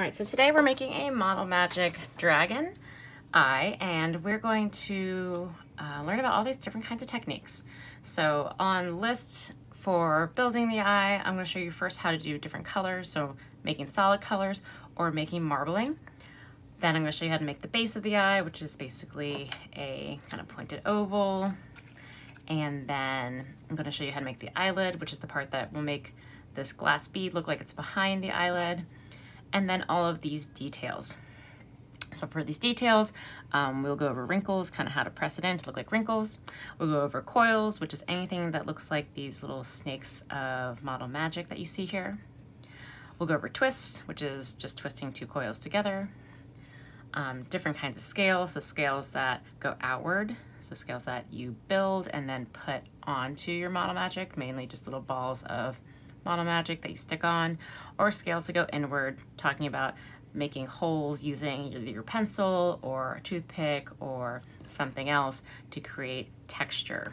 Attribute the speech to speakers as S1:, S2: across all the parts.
S1: All right, so today we're making a Model Magic Dragon eye, and we're going to uh, learn about all these different kinds of techniques. So on list for building the eye, I'm gonna show you first how to do different colors, so making solid colors or making marbling. Then I'm gonna show you how to make the base of the eye, which is basically a kind of pointed oval. And then I'm gonna show you how to make the eyelid, which is the part that will make this glass bead look like it's behind the eyelid. And then all of these details. So for these details, um, we'll go over wrinkles, kind of how to press it in to look like wrinkles. We'll go over coils, which is anything that looks like these little snakes of model magic that you see here. We'll go over twists, which is just twisting two coils together. Um, different kinds of scales, so scales that go outward, so scales that you build and then put onto your model magic, mainly just little balls of model magic that you stick on, or scales that go inward, talking about making holes using either your pencil or a toothpick or something else to create texture.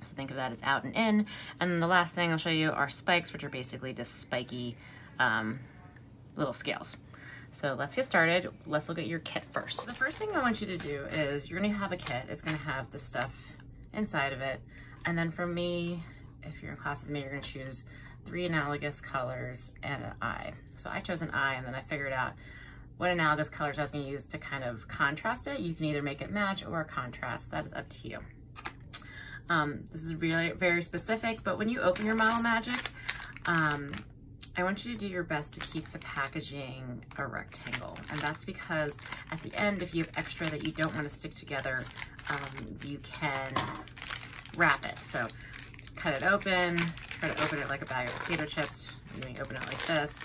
S1: So think of that as out and in. And then the last thing I'll show you are spikes, which are basically just spiky um, little scales. So let's get started. Let's look at your kit first. The first thing I want you to do is you're gonna have a kit. It's gonna have the stuff inside of it. And then for me, if you're in class with me, you're gonna choose three analogous colors and an eye. So I chose an eye and then I figured out what analogous colors I was gonna use to kind of contrast it. You can either make it match or contrast, that is up to you. Um, this is really very specific, but when you open your Model Magic, um, I want you to do your best to keep the packaging a rectangle. And that's because at the end, if you have extra that you don't want to stick together, um, you can wrap it. So cut it open, try to open it like a bag of potato chips. And then you open it like this.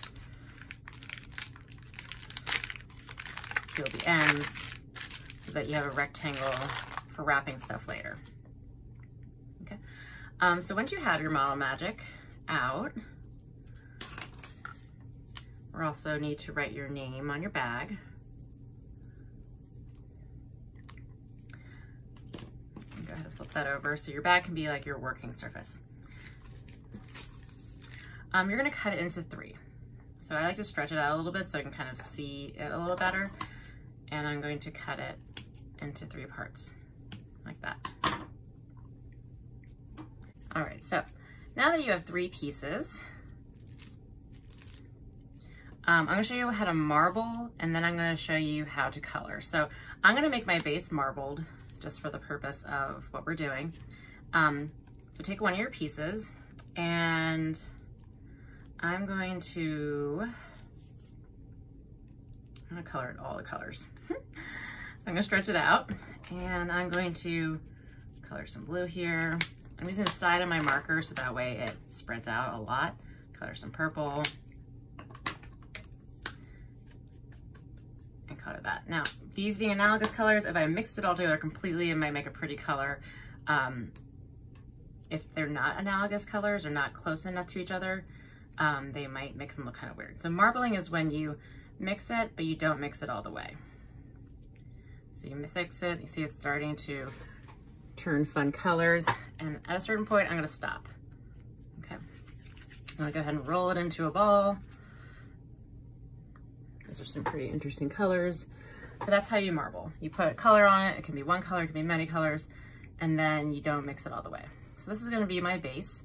S1: Peel the ends so that you have a rectangle for wrapping stuff later. Okay. Um, so once you have your Model Magic out, we also need to write your name on your bag. Go ahead and that over so your bag can be like your working surface. Um, you're gonna cut it into three. So I like to stretch it out a little bit so I can kind of see it a little better. And I'm going to cut it into three parts, like that. All right, so now that you have three pieces, um, I'm gonna show you how to marble and then I'm gonna show you how to color. So I'm gonna make my base marbled just for the purpose of what we're doing. Um, so take one of your pieces and I'm going to, I'm gonna color it all the colors. so I'm gonna stretch it out and I'm going to color some blue here. I'm using the side of my marker so that way it spreads out a lot. Color some purple. And color that. Now, these being analogous colors, if I mixed it all together completely, it might make a pretty color. Um, if they're not analogous colors or not close enough to each other, um, they might mix and look kind of weird. So marbling is when you mix it, but you don't mix it all the way. So you mix it, you see it's starting to turn fun colors, and at a certain point, I'm gonna stop. Okay, I'm gonna go ahead and roll it into a ball. Those are some pretty interesting colors. That's how you marble. You put color on it, it can be one color, it can be many colors, and then you don't mix it all the way. So this is gonna be my base.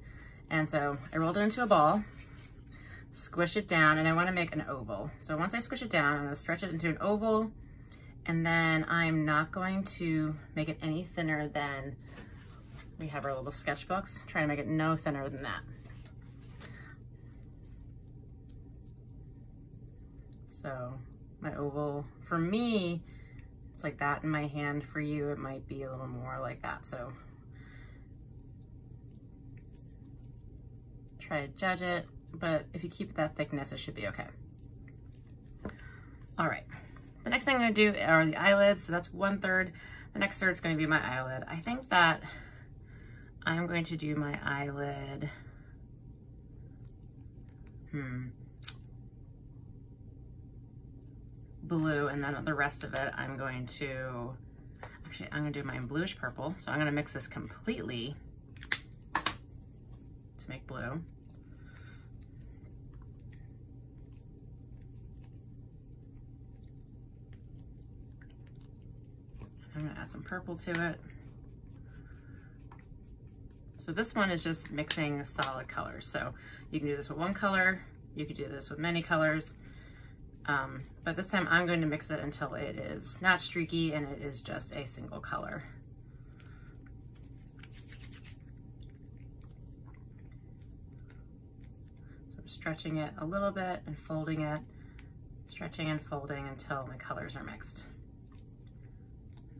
S1: And so I rolled it into a ball, squish it down, and I wanna make an oval. So once I squish it down, I'm gonna stretch it into an oval, and then I'm not going to make it any thinner than, we have our little sketchbooks, try to make it no thinner than that. So my oval, for me, it's like that in my hand. For you, it might be a little more like that. So try to judge it but if you keep that thickness, it should be okay. All right, the next thing I'm gonna do are the eyelids. So that's one third. The next third is gonna be my eyelid. I think that I'm going to do my eyelid, hmm, blue and then the rest of it I'm going to, actually I'm gonna do mine bluish purple. So I'm gonna mix this completely to make blue. I'm gonna add some purple to it. So this one is just mixing solid colors. So you can do this with one color, you could do this with many colors um, but this time I'm going to mix it until it is not streaky and it is just a single color. So I'm stretching it a little bit and folding it, stretching and folding until my colors are mixed.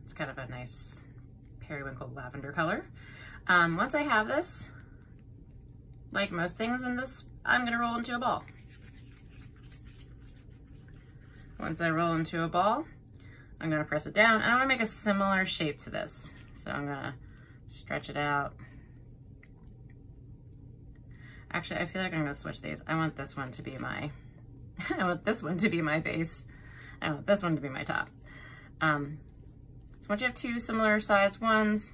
S1: It's kind of a nice periwinkle lavender color. Um, once I have this, like most things in this, I'm gonna roll into a ball. Once I roll into a ball, I'm gonna press it down and I wanna make a similar shape to this. So I'm gonna stretch it out. Actually, I feel like I'm gonna switch these. I want this one to be my, I want this one to be my base. I want this one to be my top. Um, so once you have two similar sized ones,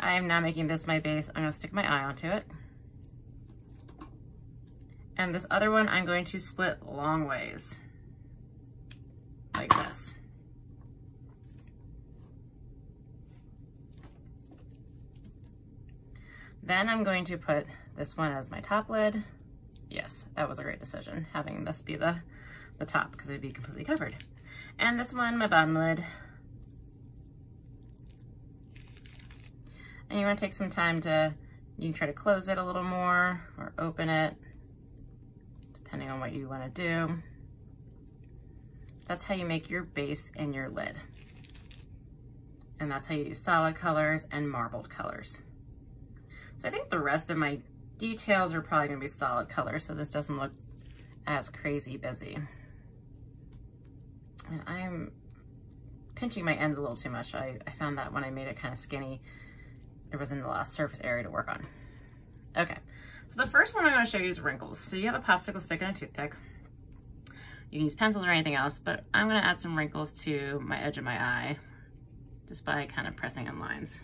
S1: I am now making this my base. I'm gonna stick my eye onto it. And this other one, I'm going to split long ways, like this. Then I'm going to put this one as my top lid. Yes, that was a great decision, having this be the, the top because it'd be completely covered. And this one, my bottom lid. And you wanna take some time to, you can try to close it a little more or open it depending on what you wanna do. That's how you make your base and your lid. And that's how you do solid colors and marbled colors. So I think the rest of my details are probably gonna be solid colors so this doesn't look as crazy busy. And I'm pinching my ends a little too much. I, I found that when I made it kind of skinny, there wasn't lot of surface area to work on. Okay, so the first one I'm gonna show you is wrinkles. So you have a popsicle stick and a toothpick. You can use pencils or anything else, but I'm gonna add some wrinkles to my edge of my eye just by kind of pressing in lines.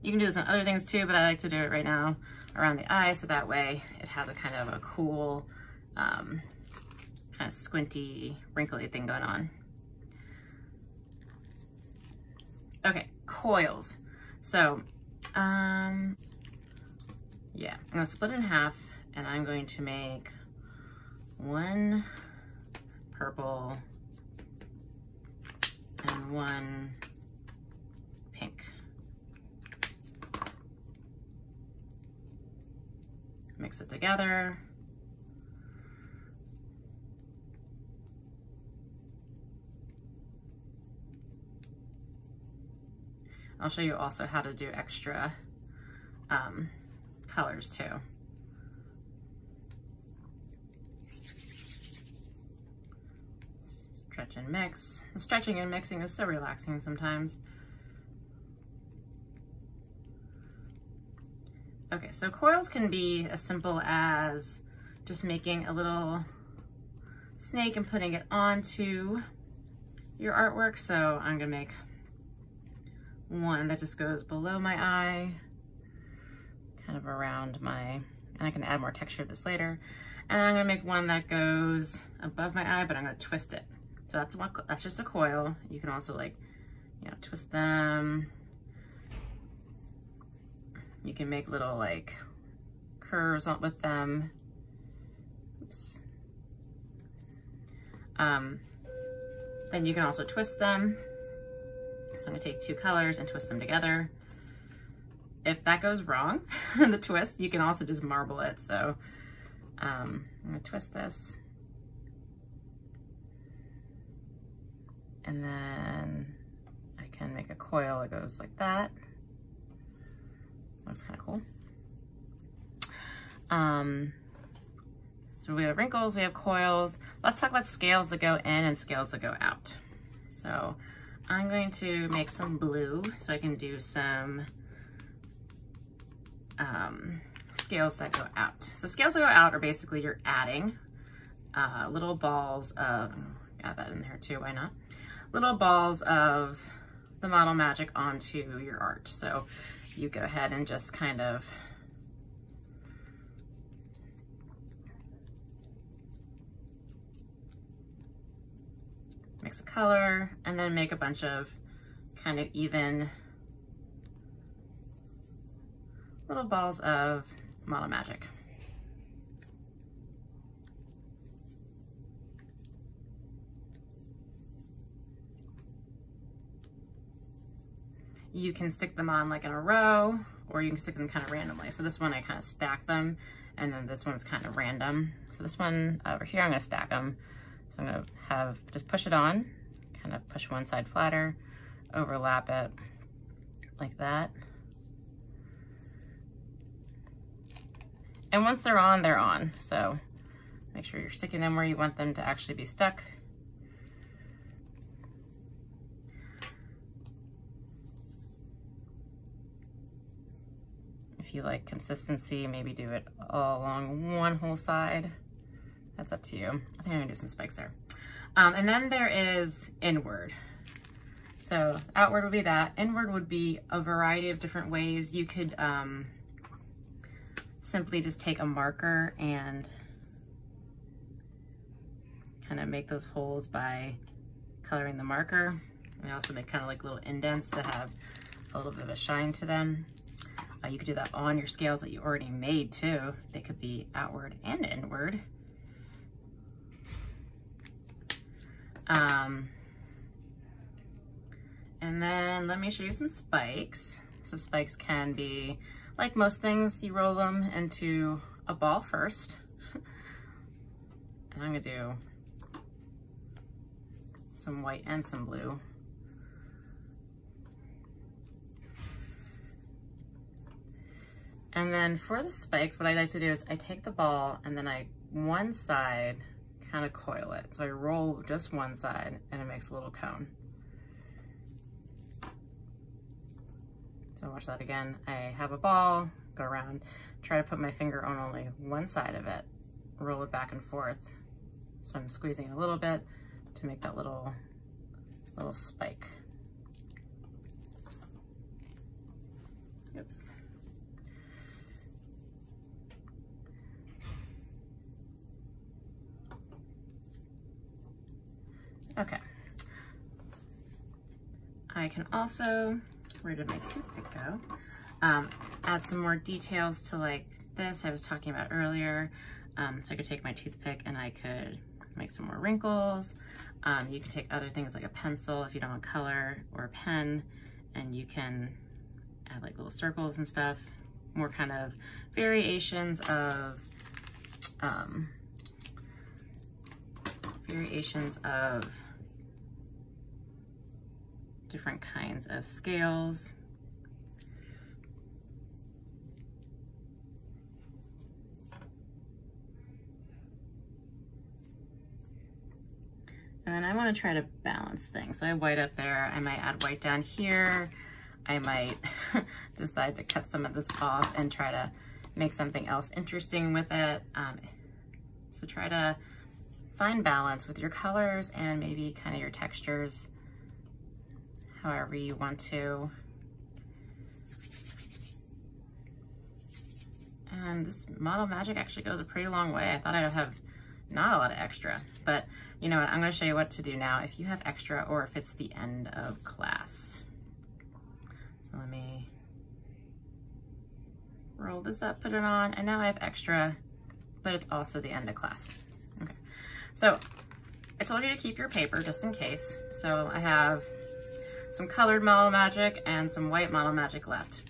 S1: You can do this on other things too, but I like to do it right now around the eye so that way it has a kind of a cool, um, kind of squinty, wrinkly thing going on. Okay, coils. So, um, yeah, I'm gonna split it in half and I'm going to make one purple and one pink. Mix it together. I'll show you also how to do extra um, colors too. Stretch and mix. The stretching and mixing is so relaxing sometimes. Okay, so coils can be as simple as just making a little snake and putting it onto your artwork. So I'm gonna make one that just goes below my eye, kind of around my, and I can add more texture to this later. And I'm gonna make one that goes above my eye, but I'm gonna twist it. So that's one, that's just a coil. You can also like, you know, twist them. You can make little like curves with them. Oops. Um, then you can also twist them I'm gonna take two colors and twist them together. If that goes wrong, the twist, you can also just marble it. So um, I'm gonna twist this. And then I can make a coil that goes like that. Looks kind of cool. Um, so we have wrinkles, we have coils. Let's talk about scales that go in and scales that go out. So I'm going to make some blue so I can do some um, scales that go out. So scales that go out are basically you're adding uh, little balls of, add that in there too, why not? Little balls of the Model Magic onto your art. So you go ahead and just kind of mix a color, and then make a bunch of kind of even little balls of Model Magic. You can stick them on like in a row or you can stick them kind of randomly. So this one I kind of stack them and then this one's kind of random. So this one over here, I'm gonna stack them. So I'm gonna have, just push it on, kind of push one side flatter, overlap it like that. And once they're on, they're on. So make sure you're sticking them where you want them to actually be stuck. If you like consistency, maybe do it all along one whole side. That's up to you. I think I'm gonna do some spikes there. Um, and then there is inward. So outward would be that. Inward would be a variety of different ways. You could um, simply just take a marker and kind of make those holes by coloring the marker. We also make kind of like little indents that have a little bit of a shine to them. Uh, you could do that on your scales that you already made too. They could be outward and inward. Um, and then let me show you some spikes. So spikes can be, like most things, you roll them into a ball first. and I'm gonna do some white and some blue. And then for the spikes, what I like to do is I take the ball and then I, one side, kind of coil it. So I roll just one side and it makes a little cone. So watch that again. I have a ball, go around, try to put my finger on only one side of it, roll it back and forth. So I'm squeezing a little bit to make that little, little spike. Oops. Okay. I can also, where did my toothpick go? Um, add some more details to like this I was talking about earlier. Um, so I could take my toothpick and I could make some more wrinkles. Um, you can take other things like a pencil if you don't want color or a pen and you can add like little circles and stuff. More kind of variations of um, variations of different kinds of scales. And then I wanna try to balance things. So I have white up there. I might add white down here. I might decide to cut some of this off and try to make something else interesting with it. Um, so try to find balance with your colors and maybe kind of your textures however you want to. And this Model Magic actually goes a pretty long way. I thought I would have not a lot of extra, but you know what, I'm gonna show you what to do now if you have extra or if it's the end of class. So let me roll this up, put it on, and now I have extra, but it's also the end of class. Okay, so I told you to keep your paper just in case. So I have some colored Model Magic and some white Model Magic left.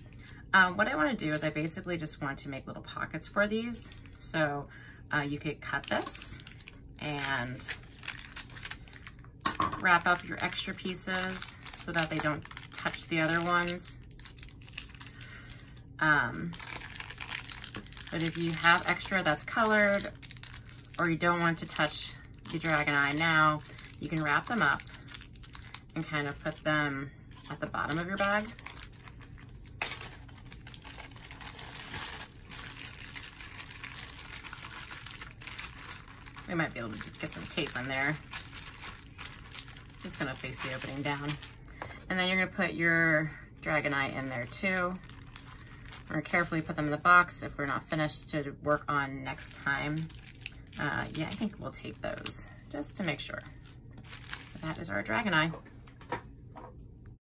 S1: Um, what I want to do is I basically just want to make little pockets for these. So uh, you could cut this and wrap up your extra pieces so that they don't touch the other ones. Um, but if you have extra that's colored or you don't want to touch the Dragon Eye now, you can wrap them up and kind of put them at the bottom of your bag. We might be able to get some tape on there. Just gonna face the opening down. And then you're gonna put your dragon eye in there too. We're gonna carefully put them in the box if we're not finished to work on next time. Uh, yeah, I think we'll tape those just to make sure. that is our dragon eye.